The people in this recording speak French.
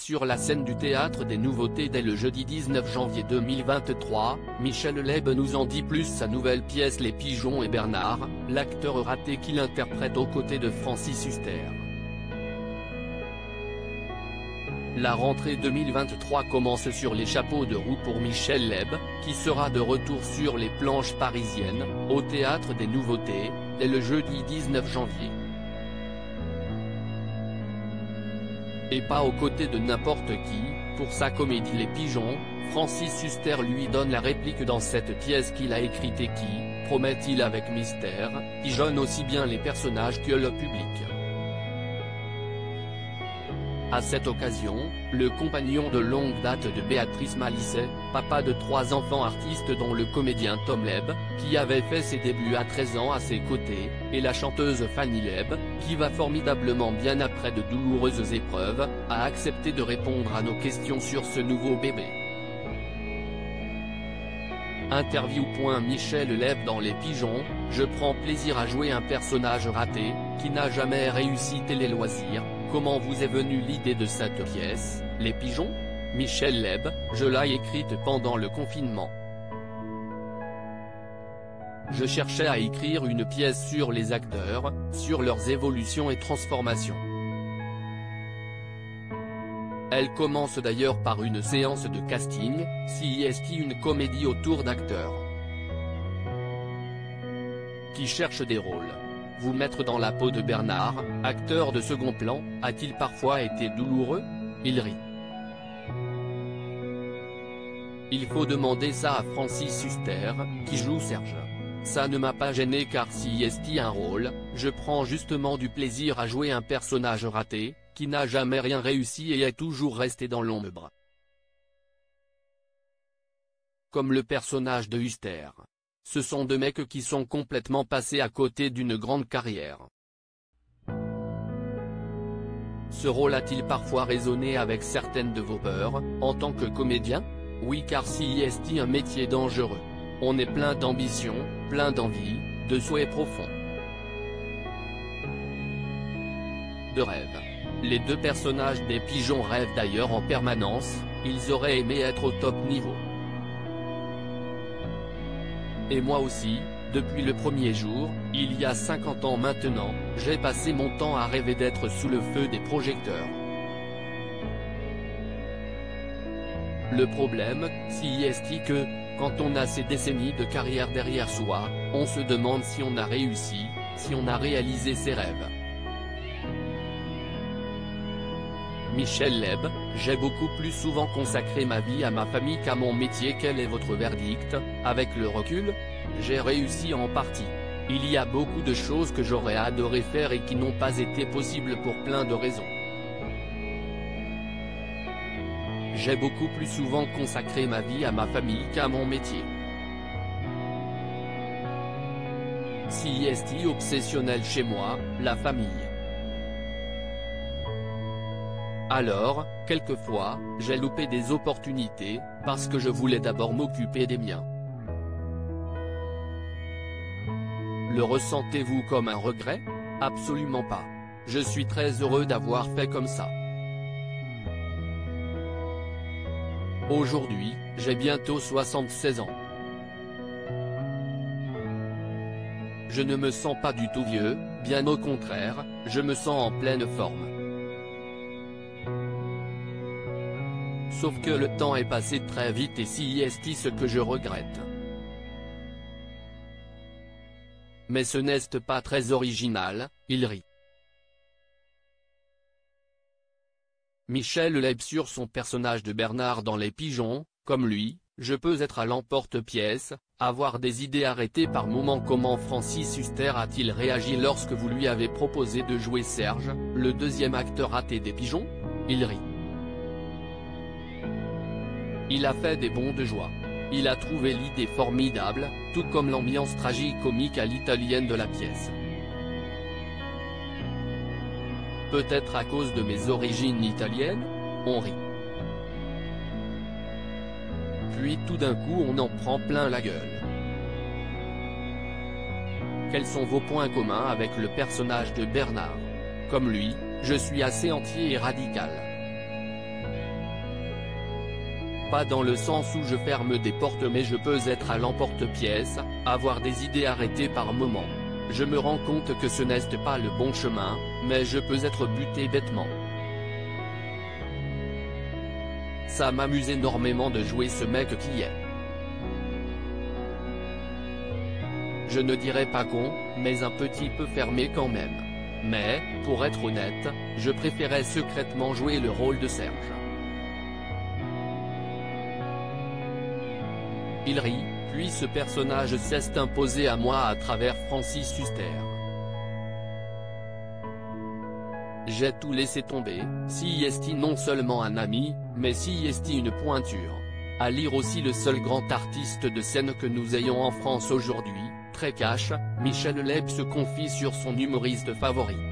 Sur la scène du Théâtre des Nouveautés dès le jeudi 19 janvier 2023, Michel Leb nous en dit plus sa nouvelle pièce Les Pigeons et Bernard, l'acteur raté qu'il interprète aux côtés de Francis Huster. La rentrée 2023 commence sur les chapeaux de roue pour Michel Leb, qui sera de retour sur les planches parisiennes, au Théâtre des Nouveautés, dès le jeudi 19 janvier. Et pas aux côtés de n'importe qui, pour sa comédie Les Pigeons, Francis Huster lui donne la réplique dans cette pièce qu'il a écrite et qui, promet-il avec mystère, pigeonne aussi bien les personnages que le public. À cette occasion, le compagnon de longue date de Béatrice Malicet, papa de trois enfants artistes dont le comédien Tom Leb, qui avait fait ses débuts à 13 ans à ses côtés, et la chanteuse Fanny Leb, qui va formidablement bien après de douloureuses épreuves, a accepté de répondre à nos questions sur ce nouveau bébé. Interview. Michel Leb dans Les Pigeons, je prends plaisir à jouer un personnage raté, qui n'a jamais réussi télé loisirs, comment vous est venue l'idée de cette pièce, Les Pigeons? Michel Leb, je l'ai écrite pendant le confinement. Je cherchais à écrire une pièce sur les acteurs, sur leurs évolutions et transformations. Elle commence d'ailleurs par une séance de casting, CIST une comédie autour d'acteurs? Qui cherchent des rôles? Vous mettre dans la peau de Bernard, acteur de second plan, a-t-il parfois été douloureux? Il rit. Il faut demander ça à Francis Huster, qui joue Serge. Ça ne m'a pas gêné car si est un rôle, je prends justement du plaisir à jouer un personnage raté, qui n'a jamais rien réussi et est toujours resté dans l'ombre. Comme le personnage de Huster. Ce sont deux mecs qui sont complètement passés à côté d'une grande carrière. Ce rôle a-t-il parfois résonné avec certaines de vos peurs, en tant que comédien? Oui car si est un métier dangereux? On est plein d'ambition, plein d'envie, de souhaits profonds. De rêves. Les deux personnages des pigeons rêvent d'ailleurs en permanence, ils auraient aimé être au top niveau. Et moi aussi, depuis le premier jour, il y a 50 ans maintenant, j'ai passé mon temps à rêver d'être sous le feu des projecteurs. Le problème, si est que, quand on a ces décennies de carrière derrière soi, on se demande si on a réussi, si on a réalisé ses rêves. Michel Leb, j'ai beaucoup plus souvent consacré ma vie à ma famille qu'à mon métier quel est votre verdict, avec le recul J'ai réussi en partie. Il y a beaucoup de choses que j'aurais adoré faire et qui n'ont pas été possibles pour plein de raisons. J'ai beaucoup plus souvent consacré ma vie à ma famille qu'à mon métier. Si est obsessionnel chez moi, la famille. Alors, quelquefois, j'ai loupé des opportunités, parce que je voulais d'abord m'occuper des miens. Le ressentez-vous comme un regret? Absolument pas. Je suis très heureux d'avoir fait comme ça. Aujourd'hui, j'ai bientôt 76 ans. Je ne me sens pas du tout vieux, bien au contraire, je me sens en pleine forme. Sauf que le temps est passé très vite et si est ce que je regrette. Mais ce n'est pas très original, il rit. Michel lève sur son personnage de Bernard dans Les Pigeons, comme lui, je peux être à l'emporte-pièce, avoir des idées arrêtées par moments comment Francis Huster a-t-il réagi lorsque vous lui avez proposé de jouer Serge, le deuxième acteur raté des Pigeons? Il rit. Il a fait des bons de joie. Il a trouvé l'idée formidable, tout comme l'ambiance tragique-comique à l'italienne de la pièce. Peut-être à cause de mes origines italiennes? On rit. Puis tout d'un coup on en prend plein la gueule. Quels sont vos points communs avec le personnage de Bernard? Comme lui, je suis assez entier et radical. Pas dans le sens où je ferme des portes mais je peux être à l'emporte-pièce, avoir des idées arrêtées par moments. Je me rends compte que ce n'est pas le bon chemin, mais je peux être buté bêtement. Ça m'amuse énormément de jouer ce mec qui est. Je ne dirais pas con, mais un petit peu fermé quand même. Mais, pour être honnête, je préférais secrètement jouer le rôle de Serge. Il rit, puis ce personnage s'est imposé à moi à travers Francis Huster. J'ai tout laissé tomber, si est non seulement un ami, mais si est une pointure. À lire aussi le seul grand artiste de scène que nous ayons en France aujourd'hui, très cash, Michel Leb se confie sur son humoriste favori.